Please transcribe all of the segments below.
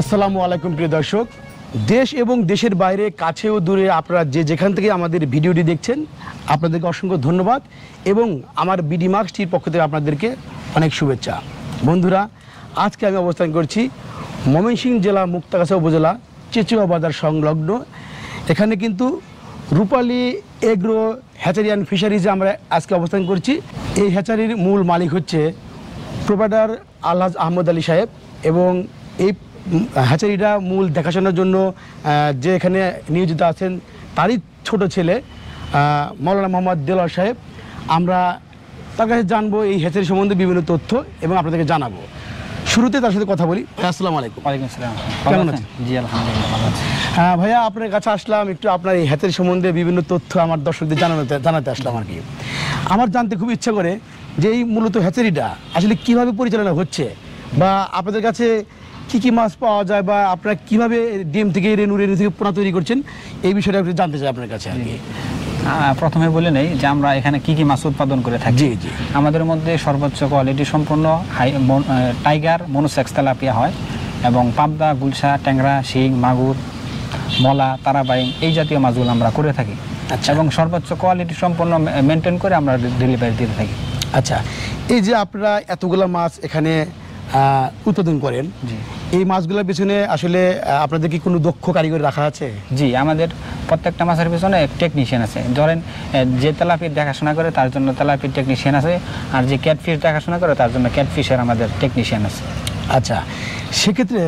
আসসালামু আলাইকুম প্রিয় দর্শক। দেশ এবং দেশের বাইরে, কাছে ও দূরে আপনারা যে যেখান থেকে আমাদের ভিডিওটি দেখছেন, আপনাদেরকে অসংখ্য ধন্যবাদ এবং আমার বিডি মার্কসটির পক্ষ থেকে আপনাদেরকে অনেক শুভেচ্ছা। বন্ধুরা, আজকে আমি অবস্থান করছি ময়মনসিংহ জেলা মুক্তাগাছা উপজেলা চেচুয়া বাজার সংলগ্ন। এখানে কিন্তু রূপালী এগ্রো হ্যাচারি অ্যান্ড ফিশারিজে আমরা আজকে অবস্থান করছি। এই হ্যাচারির মূল মালিক হচ্ছে প্রোভাইডার আলহাজ আহমদ আলী সাহেব এবং এই হ্যাচারিটা মূল দেখাশোনার জন্য যে এখানে নিয়োজিত আছেন তারই ছোট ছেলে মৌলানা মোহাম্মদ দেলোয়ার সাহেব। আমরা তার কাছে জানব এই হ্যাচারি সম্বন্ধে বিভিন্ন তথ্য এবং আপনাদেরকে জানাব। শুরুতে তার সাথে কথা বলি। আসসালামু আলাইকুম। ওয়ালাইকুম আসসালাম। কেমন আছেন? জি আলহামদুলিল্লাহ ভালো আছি। হ্যাঁ ভাইয়া আপনার কাছে আসলাম একটু আপনার এই হাতের সম্বন্ধে বিভিন্ন তথ্য আমার দর্শকদের জানাতে জানাতে আসলাম আর কি। আমার জানতে খুব ইচ্ছা করে যে এই মূলত হ্যাচারিটা আসলে কীভাবে পরিচালনা হচ্ছে বা আপনাদের কাছে কি কি মাছ পাওয়া যায় বা আপনারা কীভাবে ডিম থেকে রেনু রেনু থেকে পোনা তৈরি করছেন এই বিষয়টা একটু জানতে চাই আপনার কাছে আর কি। প্রথমে বলে নেই যে আমরা এখানে কি কি মাছ উৎপাদন করে থাকি। আমাদের মধ্যে সর্বোচ্চ কোয়ালিটি সম্পন্ন হাই টাইগার মনোসেক্স তেলাপিয়া হয় এবং পাবদা গুলশা ট্যাংরা শিং মাগুর মলা তারাবাইং এই জাতীয় মাছগুলো আমরা করে থাকি। আচ্ছা। এবং সর্বোচ্চ কোয়ালিটি সম্পন্ন মেনটেন করে আমরা ডেলিভারি দিতে থাকি। আচ্ছা এই যে আপনারা এতগুলো মাছ এখানে উৎপাদন করেন। এই মাছগুলোর পিছনে আসলে আপনাদের কি কোনো দক্ষ কারিগর রাখা আছে? জি আমাদের প্রত্যেকটা মাছের পিছনে টেকনিশিয়ান আছে। ধরেন যে তেলাপির দেখাশোনা করে তার জন্য তেলাপির টেকনিশিয়ান আছে আর যে ক্যাটফিশ দেখাশোনা করে তার জন্য ক্যাটফিশের আমাদের টেকনিশিয়ান আছে। আচ্ছা সেক্ষেত্রে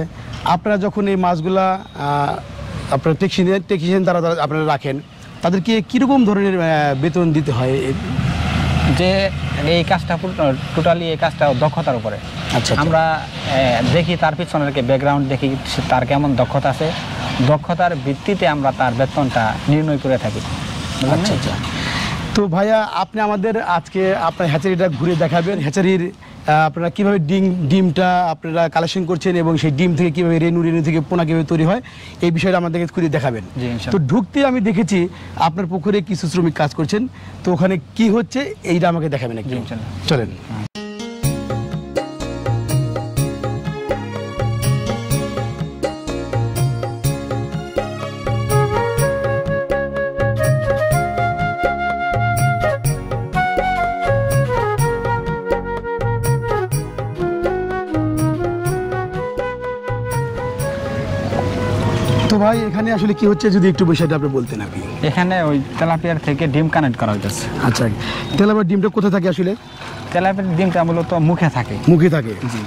আপনারা যখন এই মাছগুলা আপনার টেকনিশিয়ান টেকনিশিয়ান দ্বারা আপনারা রাখেন তাদেরকে কীরকম ধরনের বেতন দিতে হয়? যে এই কাজটা টোটালি এই কাজটা দক্ষতার উপরে। আচ্ছা, আচ্ছা। আমরা দেখি তার পিছনের ব্যাকগ্রাউন্ড দেখি তার কেমন দক্ষতা আছে। দক্ষতার ভিত্তিতে আমরা তার বেতনটা নির্ণয় করে থাকি। আচ্ছা আচ্ছা। তো ভাইয়া আপনি আমাদের আজকে আপনার হ্যাচারিটা ঘুরে দেখাবেন। হ্যাচারির আপনারা কীভাবে ডিম ডিমটা আপনারা কালেকশন করছেন এবং সেই ডিম থেকে কীভাবে রেনু রেনু থেকে পোনা কীভাবে তৈরি হয় এই বিষয়টা আমাদেরকে খুঁজে দেখাবেন। তো ঢুকতে আমি দেখেছি আপনার পুকুরে কিছু শ্রমিক কাজ করছেন তো ওখানে কি হচ্ছে এইটা আমাকে দেখাবেন চলেন। এখানে আসলে কি হচ্ছে যদি একটু বিষয়টা আপনি বলতেন আপনি এখানে ওই তেলাপিয়ার থেকে ডিম কানেক্ট করা হইতেছে। আচ্ছা তাহলে আবার ডিমটা কোথায় থাকে আসলে? তেলাপিয়ার ডিমটা মূলত মুখে থাকে। মুখে থাকে? জি।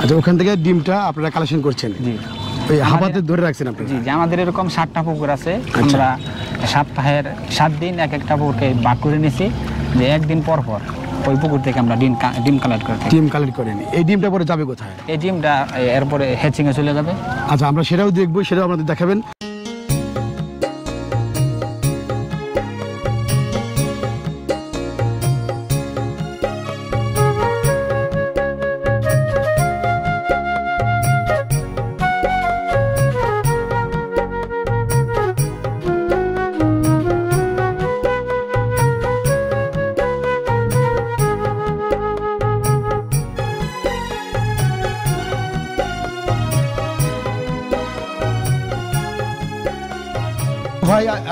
আচ্ছা ওখান থেকে ডিমটা আপনারা কালেকশন করছেন? জি। ওই হাবাতে ধরে রাখছেন আপনি? জি যে আমাদের এরকম সাতটা পুকুর আছে। আমরা সপ্তাহের সাত দিন এক একটা পুকুরকে ভাগ করে নিছি। যে একদিন পর পর ওই পুকুর থেকে আমরা ডিম ডিম কালেক্ট করে ডিম কালেক্ট করেন এই ডিমটা পরে যাবে কোথায়? এই ডিমটা এরপরে হ্যাচিংয়ে চলে যাবে। আচ্ছা আমরা সেটাও দেখব সেটাও আপনাদের দেখাবেন।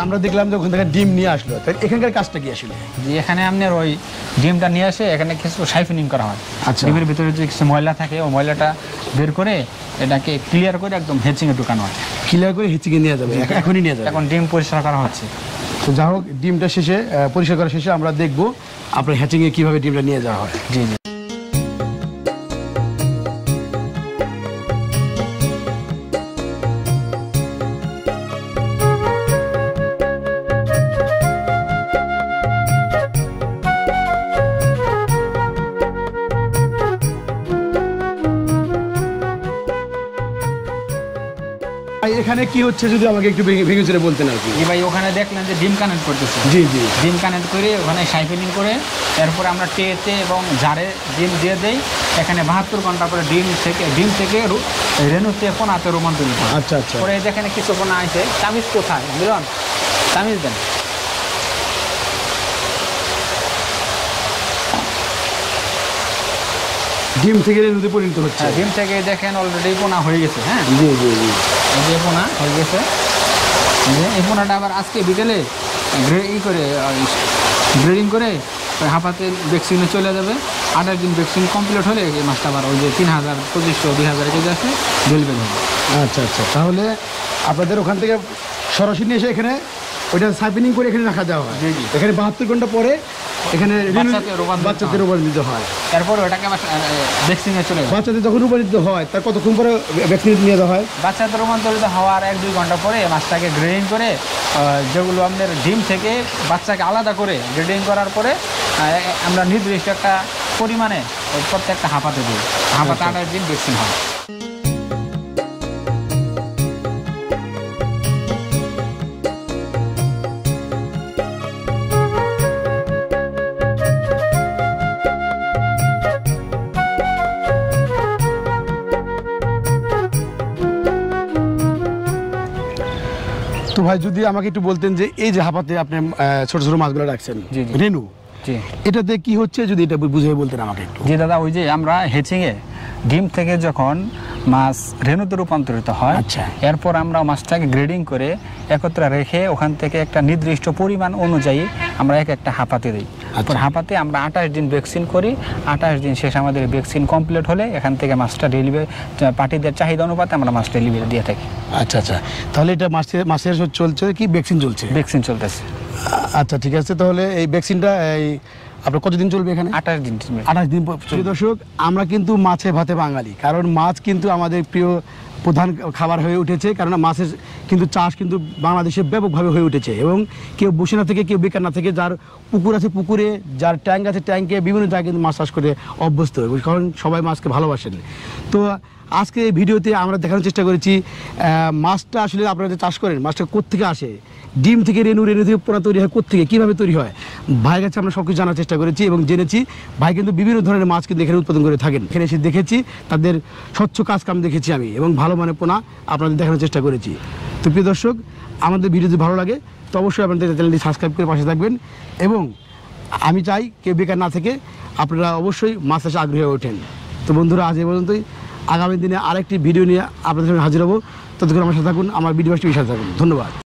আমরা দেখলাম যে ওখান থেকে ডিম নিয়ে আসলো। তাই এখানকার কাজটা কি আসলে? যে এখানে আপনার ওই ডিমটা নিয়ে আসে এখানে কিছু সাইফেনিং করা হয়। আচ্ছা। ডিমের ভিতরে যে কিছু ময়লা থাকে ওই ময়লাটা বের করে এটাকে ক্লিয়ার করে একদম হ্যাচিংয়ে ঢুকানো হয়। ক্লিয়ার করে হিচিকে নিয়ে যাবে এখনই নিয়ে যাবে। এখন ডিম পরিষ্কার করা হচ্ছে। তো যাই হোক ডিমটা শেষে পরিষ্কার করা শেষে আমরা দেখব আপনার হ্যাচিংয়ে কীভাবে ডিমটা নিয়ে যাওয়া হয়। জি জি। এখানে কি হচ্ছে যদি আমাকে একটু ভেঙে চলে বলতেন আর কি। জি ভাই ওখানে দেখলেন যে ডিম কানেক্ট করতেছে। জি জি। ডিম কানেক্ট করে ওখানে সাইফেলিং করে এরপরে আমরা টেতে এবং ঝাড়ে ডিম দিয়ে দেই। এখানে বাহাত্তর ঘণ্টা পরে ডিম থেকে ডিম থেকে রেনুতে রেণুতে পোনাতে রোমান্তরিত হয়। আচ্ছা আচ্ছা। পরে যেখানে কিছু ফোন আছে। তামিজ কোথায়? বুঝলেন তামিজ দেন। ডিম থেকে রেণুতে পরিণত হচ্ছে। হ্যাঁ, ডিম থেকে দেখেন অলরেডি পোনা হয়ে গেছে হ্যাঁ? জি জি জি। এই যে পোনা হয়ে গেছে। এই এই পোনাটা আবার আজকে বিকেলে ই করে গ্রেডিং করে হাঁপাতে ভ্যাকসিনে চলে যাবে। আঠাশ দিন ভ্যাকসিন কমপ্লিট হলে এই মাছটা আবার ওই যে তিন হাজার পঁচিশশো দুই হাজার কেজি আছে হবে। আচ্ছা আচ্ছা। তাহলে আপনাদের ওখান থেকে সরাসরি এসে এখানে ওইটা সাইপিনিং করে এখানে রাখা দেওয়া হয়। এখানে বাহাত্তর ঘণ্টা পরে এখানে বাচ্চাদের রূপান্তরিত হয়। এরপর ওটাকে ভ্যাকসিনে চলে যাবে বাচ্চাদের যখন রূপান্তরিত হয় তার কতক্ষণ পরে ভ্যাকসিন নিয়ে দেওয়া হয় বাচ্চাদের রূপান্তরিত হওয়ার এক দুই ঘণ্টা পরে মাছটাকে গ্রেডিং করে যেগুলো আমাদের ডিম থেকে বাচ্চাকে আলাদা করে গ্রেডিং করার পরে আমরা নির্দিষ্ট একটা পরিমাণে প্রত্যেকটা হাঁপাতে দিই। হাঁপাতে আঠাশ দিন ভ্যাকসিন হয়। তো ভাই যদি আমাকে একটু বলতেন যে এই যে হাফাতে আপনি ছোট ছোট মাছগুলো রাখছেন রেনু এটাতে কি হচ্ছে যদি এটা বুঝিয়ে বলতেন আমাকে একটু? জি দাদা ওই যে আমরা হেচিংয়ে ডিম থেকে যখন মাছ রেণুতে রূপান্তরিত হয় আচ্ছা। এরপর আমরা মাছটাকে গ্রেডিং করে একত্রে রেখে ওখান থেকে একটা নির্দিষ্ট পরিমাণ অনুযায়ী আমরা এক একটা হাঁপাতে দিই। তারপর হাঁপাতে আমরা আঠাশ দিন ভ্যাকসিন করি আঠাশ দিন শেষ আমাদের ভ্যাকসিন কমপ্লিট হলে এখান থেকে মাছটা ডেলিভারি পার্টিদের চাহিদা অনুপাতে আমরা মাছ ডেলিভারি দিয়ে থাকি। আচ্ছা আচ্ছা। তাহলে এটা মাসে মাসের চলছে কি ভ্যাকসিন চলছে? ভ্যাকসিন চলতেছে। আচ্ছা ঠিক আছে তাহলে এই ভ্যাকসিনটা এই আপনার কতদিন চলবে এখানে? আঠাশ দিন আঠাশ দিন প্রিয় দর্শক আমরা কিন্তু মাছে ভাতে বাঙালি কারণ মাছ কিন্তু আমাদের প্রিয় প্রধান খাবার হয়ে উঠেছে কারণ মাছের কিন্তু চাষ কিন্তু বাংলাদেশে ব্যাপকভাবে হয়ে উঠেছে এবং কেউ বসে না থেকে কেউ বেকার না থেকে যার পুকুর আছে পুকুরে যার ট্যাঙ্ক আছে ট্যাঙ্কে বিভিন্ন জায়গায় কিন্তু মাছ চাষ করে অভ্যস্ত। কারণ সবাই মাছকে ভালোবাসেন। তো আজকে এই ভিডিওতে আমরা দেখানোর চেষ্টা করেছি মাছটা আসলে আপনারা যে চাষ করেন, মাছটা কোত্থেকে আসে? ডিম থেকে রেণু রেণু থেকে পোনা তৈরি হয় কোত্থেকে, কীভাবে তৈরি হয়? ভাইয়ের কাছে আমরা সব কিছু জানার চেষ্টা করেছি এবং জেনেছি, ভাই কিন্তু বিভিন্ন ধরনের মাছ কিন্তু এখানে উৎপাদন করে থাকেন। এখানে এসে দেখেছি, তাদের স্বচ্ছ কাজ কাম দেখেছি আমি এবং ভালো মানে পোনা আপনাদের দেখানোর চেষ্টা করেছি। তো প্রিয় দর্শক, আমাদের ভিডিও যদি ভালো লাগে, তো অবশ্যই আপনাদের চ্যানেলটি সাবস্ক্রাইব করে পাশে থাকবেন এবং আমি চাই কেউ বেকার না থেকে আপনারা অবশ্যই মাছ চাষে আগ্রহী হয়ে ওঠেন। তো বন্ধুরা, আজ এই পর্যন্তই। আগামী দিনে আরেকটি ভিডিও নিয়ে আপনাদের সঙ্গে হাজির হব। ততক্ষণ আমার সাথে থাকুন, আমার ভিডিও সাথে থাকুন। ধন্যবাদ।